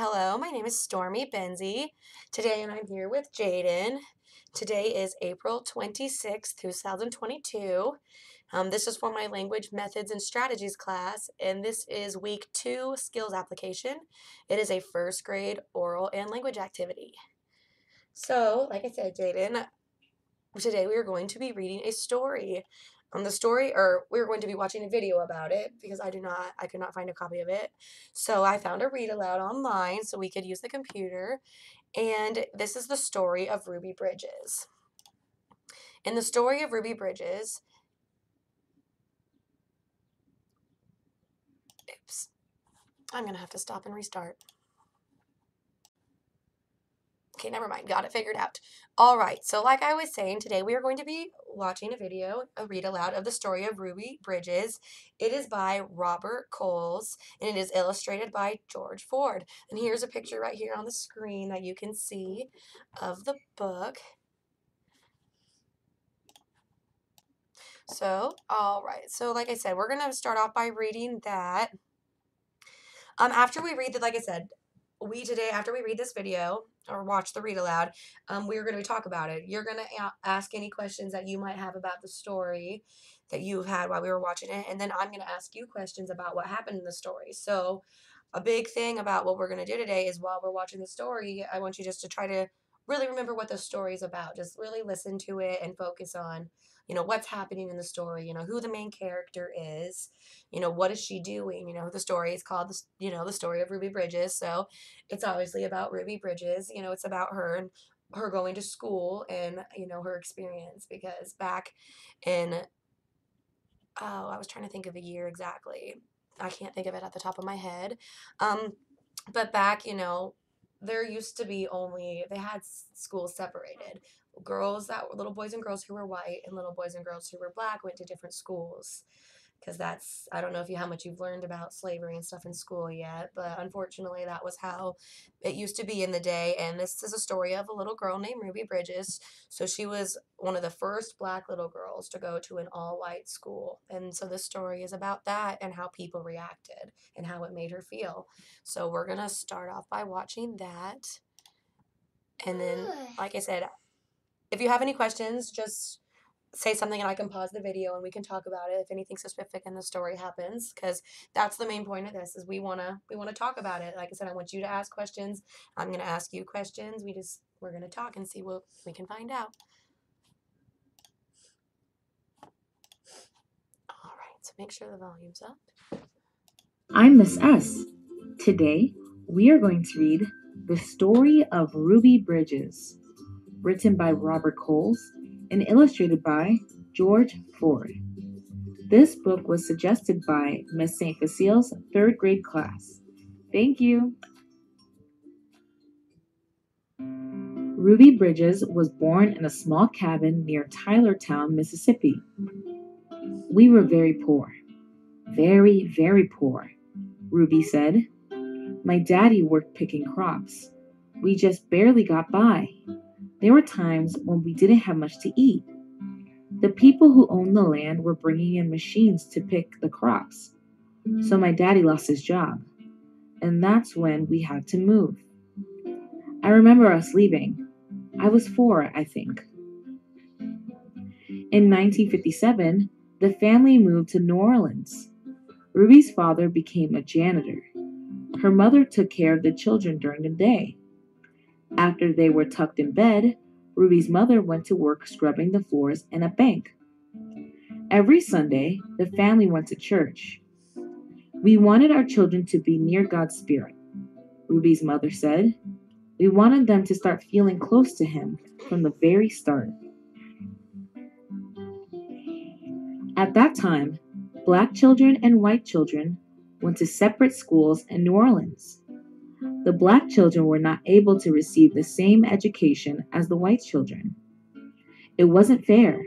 Hello, my name is Stormy Bencze. Today, and I'm here with Jayden. Today is April 26th, 2022. Um, this is for my language methods and strategies class, and this is week two skills application. It is a first grade oral and language activity. So, like I said, Jayden, today we are going to be reading a story. On the story, or we are going to be watching a video about it because I do not, I could not find a copy of it. So I found a read aloud online so we could use the computer. And this is the story of Ruby Bridges. In the story of Ruby Bridges, oops, I'm going to have to stop and restart. Okay, never mind. Got it figured out. All right, so like I was saying, today we are going to be watching a video, a read aloud of the story of Ruby Bridges. It is by Robert Coles, and it is illustrated by George Ford. And here's a picture right here on the screen that you can see of the book. So, all right. So, like I said, we're going to start off by reading that. Um, after we read that, like I said, we today, after we read this video or watch the read aloud, um, we're going to talk about it. You're going to ask any questions that you might have about the story that you've had while we were watching it, and then I'm going to ask you questions about what happened in the story. So, a big thing about what we're going to do today is while we're watching the story, I want you just to try to really remember what the story is about. Just really listen to it and focus on, you know, what's happening in the story, you know, who the main character is, you know, what is she doing? You know, the story is called, the, you know, the story of Ruby Bridges. So it's obviously about Ruby Bridges. You know, it's about her and her going to school and, you know, her experience because back in, oh, I was trying to think of the year exactly. I can't think of it at the top of my head. Um, but back, you know, there used to be only they had schools separated girls that were little boys and girls who were white and little boys and girls who were black went to different schools because that's I don't know if you how much you've learned about slavery and stuff in school yet, but unfortunately that was how it used to be in the day. And this is a story of a little girl named Ruby Bridges. So she was one of the first black little girls to go to an all white school. And so this story is about that and how people reacted and how it made her feel. So we're gonna start off by watching that. And then, like I said, if you have any questions, just say something and I can pause the video and we can talk about it if anything specific in the story happens because that's the main point of this is we want to we want to talk about it. Like I said I want you to ask questions. I'm going to ask you questions. We just we're going to talk and see what we can find out. All right so make sure the volume's up. I'm Miss S. Today we are going to read the story of Ruby Bridges written by Robert Coles and illustrated by George Ford. This book was suggested by Miss St. Facil's third grade class. Thank you. Ruby Bridges was born in a small cabin near Tylertown, Mississippi. We were very poor. Very, very poor, Ruby said. My daddy worked picking crops. We just barely got by. There were times when we didn't have much to eat. The people who owned the land were bringing in machines to pick the crops. So my daddy lost his job. And that's when we had to move. I remember us leaving. I was four, I think. In 1957, the family moved to New Orleans. Ruby's father became a janitor. Her mother took care of the children during the day. After they were tucked in bed, Ruby's mother went to work scrubbing the floors in a bank. Every Sunday, the family went to church. We wanted our children to be near God's Spirit, Ruby's mother said. We wanted them to start feeling close to Him from the very start. At that time, black children and white children went to separate schools in New Orleans the black children were not able to receive the same education as the white children. It wasn't fair,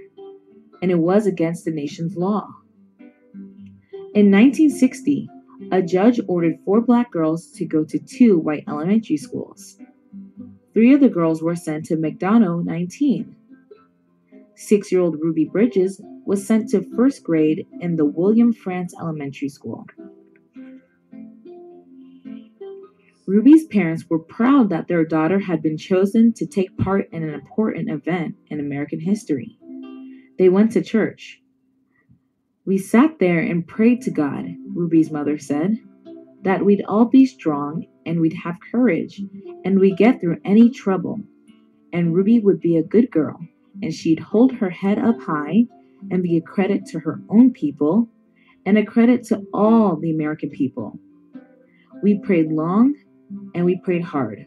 and it was against the nation's law. In 1960, a judge ordered four black girls to go to two white elementary schools. Three of the girls were sent to McDonough 19. Six year old Ruby Bridges was sent to first grade in the William Frantz Elementary School. Ruby's parents were proud that their daughter had been chosen to take part in an important event in American history. They went to church. We sat there and prayed to God, Ruby's mother said, that we'd all be strong and we'd have courage and we'd get through any trouble. And Ruby would be a good girl and she'd hold her head up high and be a credit to her own people and a credit to all the American people. We prayed long and we prayed hard.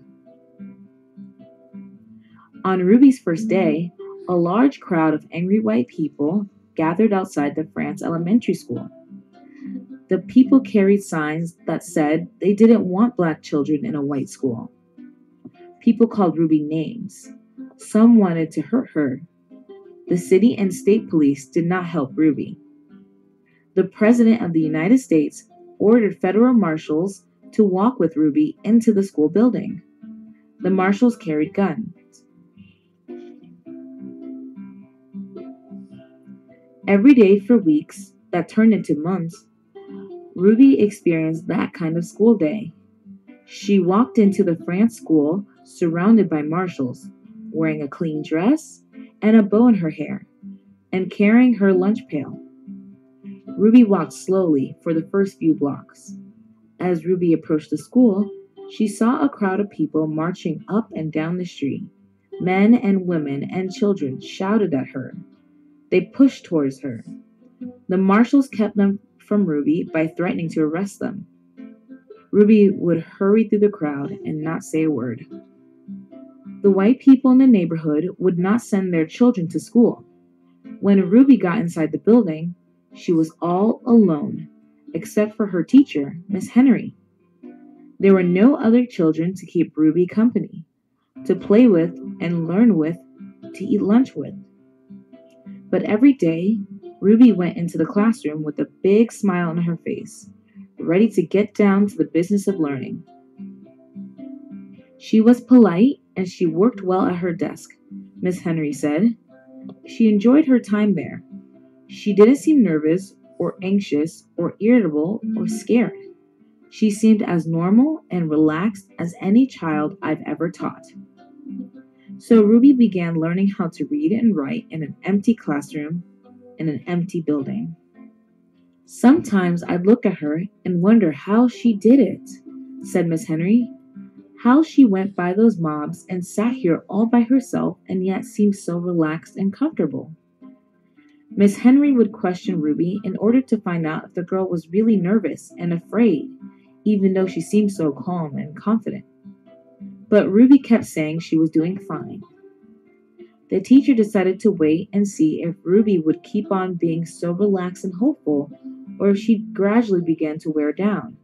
On Ruby's first day, a large crowd of angry white people gathered outside the Frantz elementary school. The people carried signs that said they didn't want black children in a white school. People called Ruby names. Some wanted to hurt her. The city and state police did not help Ruby. The President of the United States ordered federal marshals to walk with Ruby into the school building. The marshals carried guns. Every day for weeks that turned into months, Ruby experienced that kind of school day. She walked into the Frantz school surrounded by marshals, wearing a clean dress and a bow in her hair, and carrying her lunch pail. Ruby walked slowly for the first few blocks. As Ruby approached the school, she saw a crowd of people marching up and down the street. Men and women and children shouted at her. They pushed towards her. The marshals kept them from Ruby by threatening to arrest them. Ruby would hurry through the crowd and not say a word. The white people in the neighborhood would not send their children to school. When Ruby got inside the building, she was all alone except for her teacher, Miss Henry. There were no other children to keep Ruby company, to play with and learn with, to eat lunch with. But every day, Ruby went into the classroom with a big smile on her face, ready to get down to the business of learning. She was polite and she worked well at her desk, Miss Henry said. She enjoyed her time there. She didn't seem nervous or anxious or irritable or scared. She seemed as normal and relaxed as any child I've ever taught. So Ruby began learning how to read and write in an empty classroom in an empty building. Sometimes I'd look at her and wonder how she did it, said Miss Henry. How she went by those mobs and sat here all by herself and yet seemed so relaxed and comfortable. Miss Henry would question Ruby in order to find out if the girl was really nervous and afraid, even though she seemed so calm and confident. But Ruby kept saying she was doing fine. The teacher decided to wait and see if Ruby would keep on being so relaxed and hopeful, or if she'd gradually begin to wear down,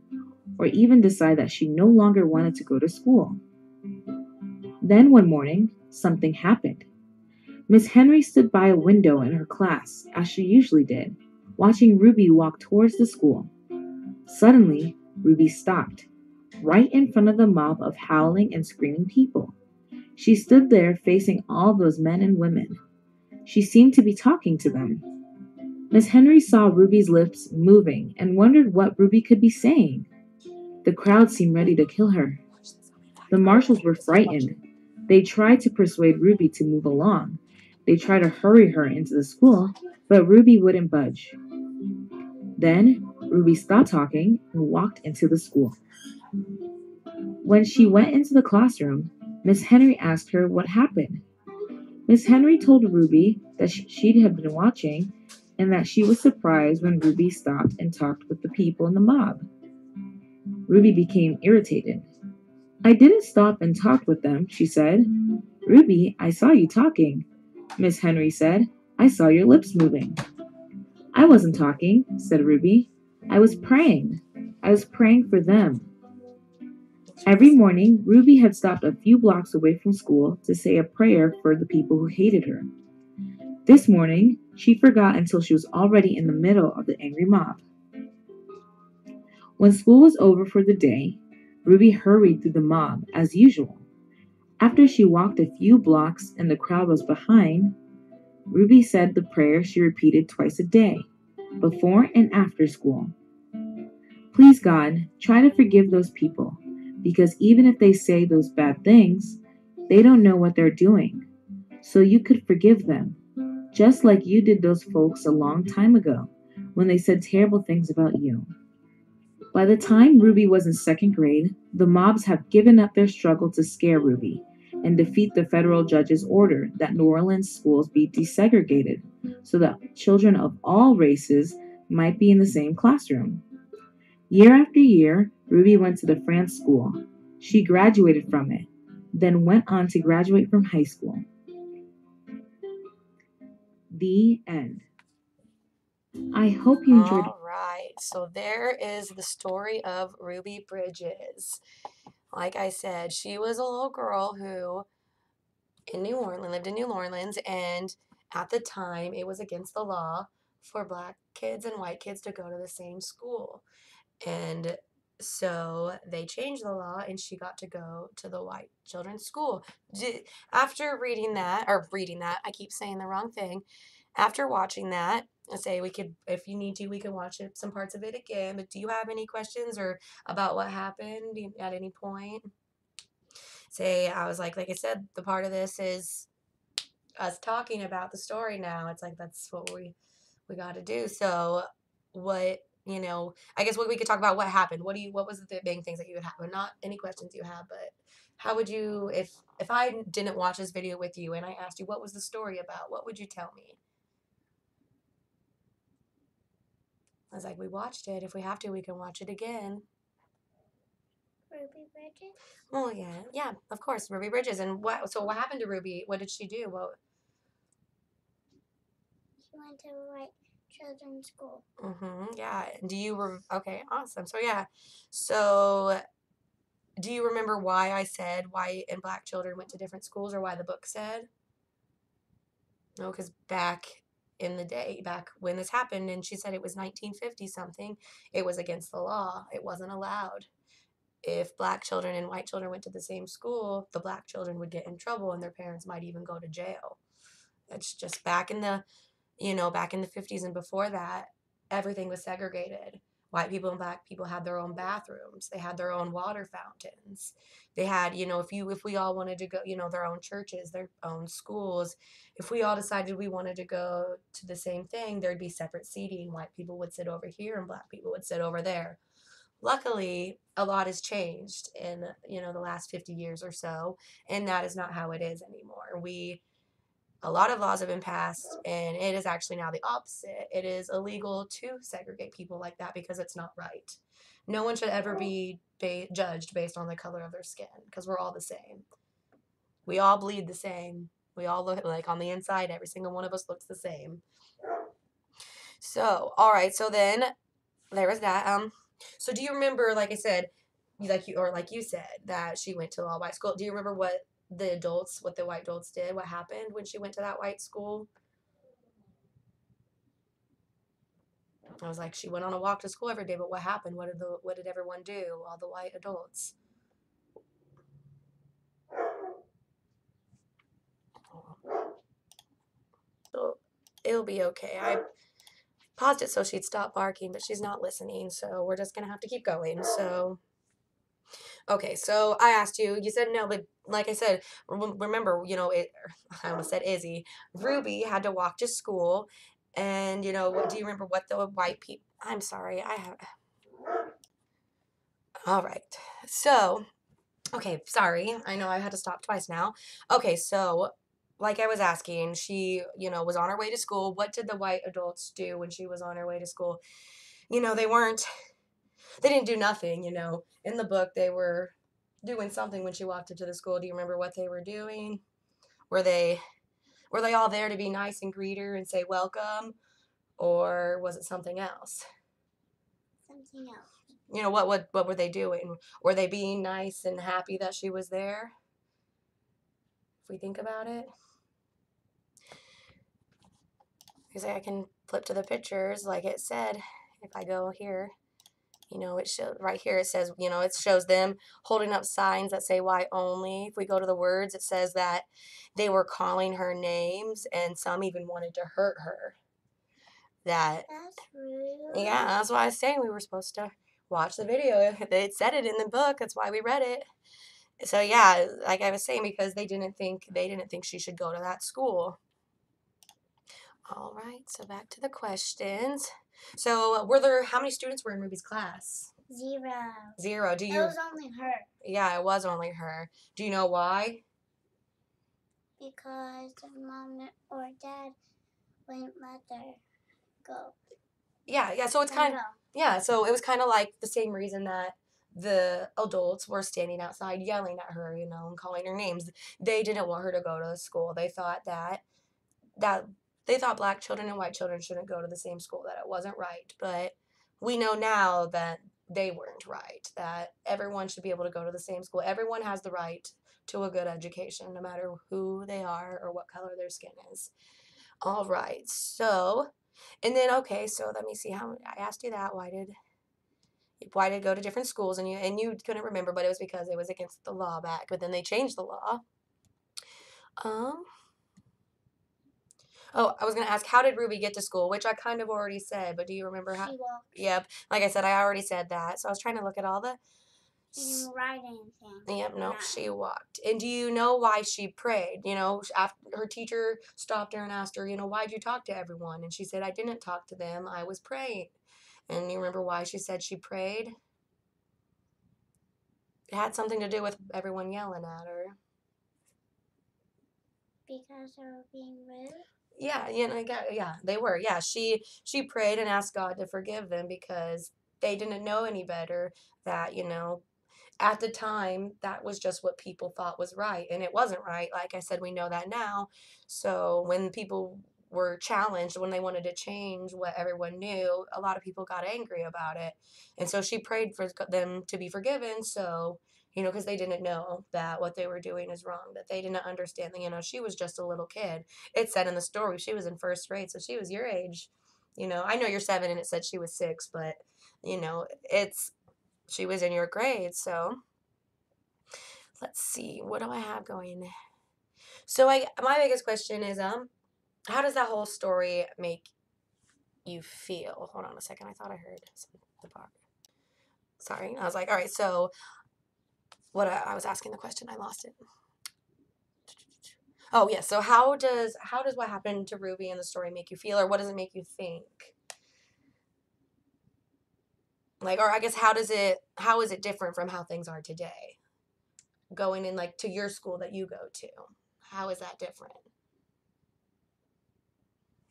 or even decide that she no longer wanted to go to school. Then one morning, something happened. Miss Henry stood by a window in her class, as she usually did, watching Ruby walk towards the school. Suddenly, Ruby stopped, right in front of the mob of howling and screaming people. She stood there facing all those men and women. She seemed to be talking to them. Miss Henry saw Ruby's lips moving and wondered what Ruby could be saying. The crowd seemed ready to kill her. The marshals were frightened. They tried to persuade Ruby to move along, they tried to hurry her into the school, but Ruby wouldn't budge. Then Ruby stopped talking and walked into the school. When she went into the classroom, Miss Henry asked her what happened. Miss Henry told Ruby that she had been watching and that she was surprised when Ruby stopped and talked with the people in the mob. Ruby became irritated. I didn't stop and talk with them, she said. Ruby, I saw you talking. Miss Henry said. I saw your lips moving. I wasn't talking, said Ruby. I was praying. I was praying for them. Every morning, Ruby had stopped a few blocks away from school to say a prayer for the people who hated her. This morning, she forgot until she was already in the middle of the angry mob. When school was over for the day, Ruby hurried through the mob as usual. After she walked a few blocks and the crowd was behind, Ruby said the prayer she repeated twice a day, before and after school. Please, God, try to forgive those people. because even if they say those bad things, they don't know what they're doing. So you could forgive them, just like you did those folks a long time ago when they said terrible things about you. By the time Ruby was in second grade, the mobs have given up their struggle to scare Ruby and defeat the federal judge's order that New Orleans schools be desegregated so that children of all races might be in the same classroom. Year after year, Ruby went to the Frantz school. She graduated from it, then went on to graduate from high school. The end. I hope you enjoyed. All right. So there is the story of Ruby Bridges. Like I said, she was a little girl who in New Orleans lived in New Orleans and at the time it was against the law for black kids and white kids to go to the same school. And so they changed the law and she got to go to the white children's school. After reading that, or reading that, I keep saying the wrong thing. After watching that, I say we could, if you need to, we can watch it, some parts of it again. But do you have any questions or about what happened at any point? Say, I was like, like I said, the part of this is us talking about the story now. It's like that's what we we got to do. So, what you know, I guess what we could talk about what happened. What do you? What was the big things that you would have? Not any questions you have, but how would you if if I didn't watch this video with you and I asked you what was the story about? What would you tell me? I was like, we watched it. If we have to, we can watch it again. Ruby Bridges. Oh yeah, yeah, of course, Ruby Bridges. And what? So what happened to Ruby? What did she do? What? She went to white children's school. Mm-hmm. Yeah. Do you? Okay. Awesome. So yeah. So, do you remember why I said white and black children went to different schools, or why the book said? No, because back in the day back when this happened and she said it was 1950 something it was against the law it wasn't allowed. If black children and white children went to the same school the black children would get in trouble and their parents might even go to jail. It's just back in the you know back in the 50s and before that everything was segregated white people and black people had their own bathrooms they had their own water fountains. They had you know if you if we all wanted to go you know their own churches their own schools if we all decided we wanted to go to the same thing there'd be separate seating. White people would sit over here and black people would sit over there. Luckily a lot has changed in you know the last 50 years or so and that is not how it is anymore. We a lot of laws have been passed and it is actually now the opposite. It is illegal to segregate people like that because it's not right. No one should ever be ba- judged based on the color of their skin because we're all the same. We all bleed the same. We all look like on the inside every single one of us looks the same. So all right so then there was that um so do you remember like i said like you or like you said that she went to all white school? Do you remember what the adults, what the white adults did, what happened when she went to that white school. I was like, she went on a walk to school every day, but what happened? What did the what did everyone do? All the white adults. So it'll be okay. I paused it so she'd stop barking, but she's not listening, so we're just gonna have to keep going. So Okay, so I asked you. You said no, but like I said, remember, you know, it. I almost said Izzy. Ruby had to walk to school, and you know, do you remember what the white people? I'm sorry, I have. All right, so, okay, sorry. I know I had to stop twice now. Okay, so like I was asking, she, you know, was on her way to school. What did the white adults do when she was on her way to school? You know, they weren't they didn't do nothing, you know. In the book, they were doing something when she walked into the school. Do you remember what they were doing? Were they were they all there to be nice and greet her and say welcome, or was it something else? Something else. You know what? What what were they doing? Were they being nice and happy that she was there? If we think about it, because I can flip to the pictures like it said. If I go here, you know, it shows right here, it says, you know, it shows them holding up signs that say "Why only. If we go to the words, it says that they were calling her names and some even wanted to hurt her. That, That's yeah, that's why I was saying we were supposed to watch the video. They said it in the book. That's why we read it. So yeah, like I was saying, because they didn't think they didn't think she should go to that school. All right, so back to the questions. So were there how many students were in Ruby's class? Zero. Zero. Do you? It was only her Yeah, it was only her. Do you know why? because her mom or dad wouldn't let her go. Yeah, yeah. So it's kind of yeah. So it was kind of like the same reason that the adults were standing outside yelling at her, you know, and calling her names. They didn't want her to go to school. They thought that that they thought black children and white children shouldn't go to the same school. That it wasn't right. But we know now that they weren't right. That everyone should be able to go to the same school. Everyone has the right to a good education, no matter who they are or what color their skin is. All right. So, and then okay, so let me see how I asked you that. Why did why did go to different schools and you and you couldn't remember, but it was because it was against the law back, but then they changed the law. Um Oh, I was gonna ask, how did Ruby get to school? Which I kind of already said, but do you remember how? She walked. Yep, like I said, I already said that. So I was trying to look at all the. She didn't write anything. Yep, no, she walked. And do you know why she prayed? You know, after her teacher stopped her and asked her, you know, why'd you talk to everyone? And she said, I didn't talk to them. I was praying. And you remember why she said she prayed? It had something to do with everyone yelling at her. Because they were being rude. Yeah, you know, I got, yeah, they were. Yeah, she she prayed and asked God to forgive them because they didn't know any better. That you know, at the time, that was just what people thought was right, and it wasn't right. Like I said, we know that now. So when people were challenged, when they wanted to change what everyone knew, a lot of people got angry about it, and so she prayed for them to be forgiven. So you know, because they didn't know that what they were doing is wrong, that they didn't understand that, you know, she was just a little kid it said in the story she was in first grade, so she was your age. You know, I know you're seven and it said she was six, but you know, it's she was in your grade, so let's see, what do I have going? So I my biggest question is um how does that whole story make you feel? Hold on a second, I thought I heard the part. Sorry. I was like, all right, so what I, I was asking the question, I lost it. Oh yeah. So how does how does what happened to Ruby in the story make you feel, or what does it make you think? Like, or I guess how does it how is it different from how things are today? Going in like to your school that you go to, how is that different?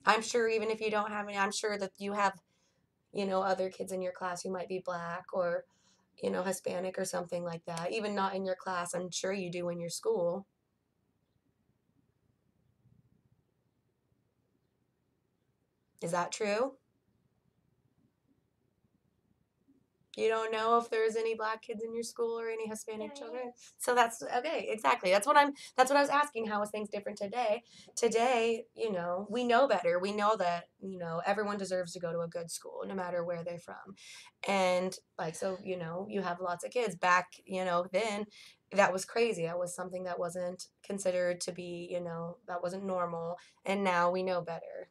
I'm sure even if you don't have any, I'm sure that you have, you know, other kids in your class who might be black or, you know, Hispanic or something like that. Even not in your class, I'm sure you do in your school. Is that true? You don't know if there's any black kids in your school or any Hispanic children? So that's okay, exactly. That's what I'm that's what I was asking. How is things different today? Today, you know, we know better. We know that, you know, everyone deserves to go to a good school no matter where they're from. And like so, you know, you have lots of kids back, you know, then that was crazy. That was something that wasn't considered to be, you know, that wasn't normal. And now we know better.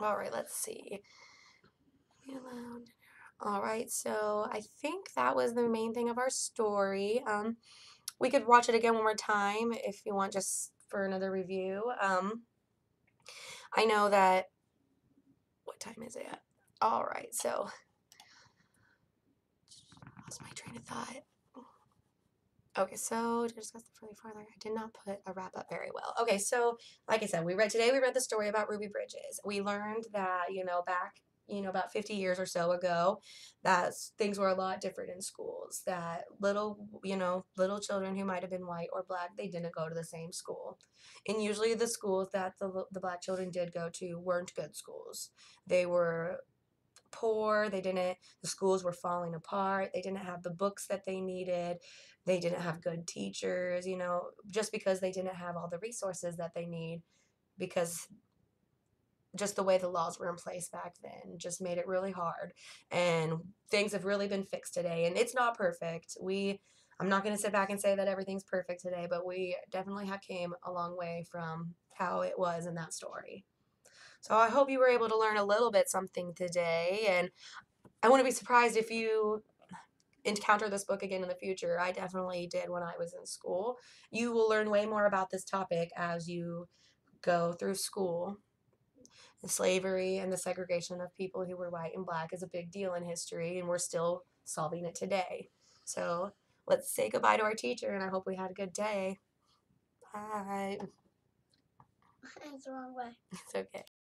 All right, let's see. Be allowed. All right, so I think that was the main thing of our story. Um, we could watch it again one more time if you want, just for another review. Um, I know that. What time is it? All right, so. Lost my train of thought. Okay, so to discuss the further farther, I did not put a wrap up very well. Okay, so like I said, we read today. We read the story about Ruby Bridges. We learned that you know back you know about 50 years or so ago that things were a lot different in schools that little you know little children who might have been white or black they didn't go to the same school. And usually the schools that the, the black children did go to weren't good schools. They were poor they didn't the schools were falling apart they didn't have the books that they needed they didn't have good teachers you know just because they didn't have all the resources that they need because just the way the laws were in place back then just made it really hard and things have really been fixed today and it's not perfect we i'm not going to sit back and say that everything's perfect today but we definitely have came a long way from how it was in that story so i hope you were able to learn a little bit something today and I wouldn't be surprised if you encounter this book again in the future. I definitely did when I was in school. You will learn way more about this topic as you go through school. The slavery and the segregation of people who were white and black is a big deal in history, and we're still solving it today. So let's say goodbye to our teacher, and I hope we had a good day. Bye. It's the wrong way. It's okay.